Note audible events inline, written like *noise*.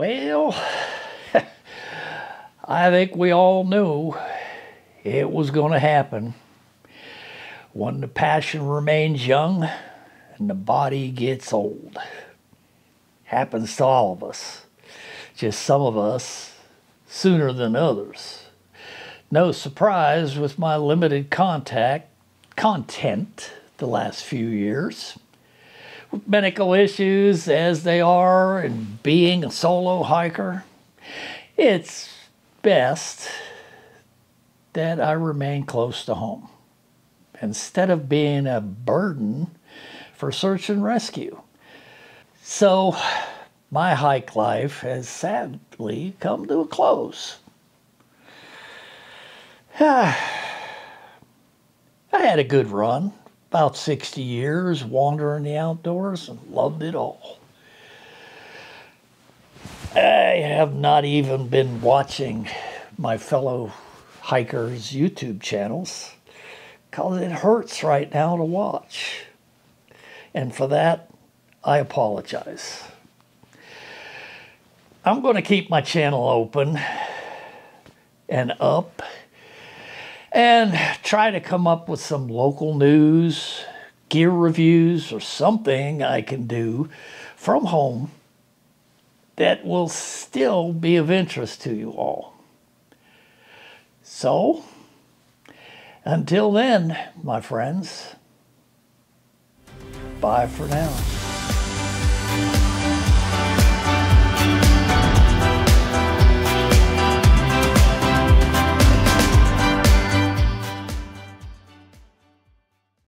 Well, *laughs* I think we all knew it was going to happen. When the passion remains young and the body gets old. Happens to all of us. Just some of us sooner than others. No surprise with my limited contact content the last few years. Medical issues as they are and being a solo hiker, it's best that I remain close to home instead of being a burden for search and rescue. So, my hike life has sadly come to a close. *sighs* I had a good run, about 60 years wandering the outdoors and loved it all. I have not even been watching my fellow hikers' YouTube channels because it hurts right now to watch. And for that, I apologize. I'm going to keep my channel open and up and try to come up with some local news, gear reviews, or something I can do from home that will still be of interest to you all. So, until then, my friends, bye for now.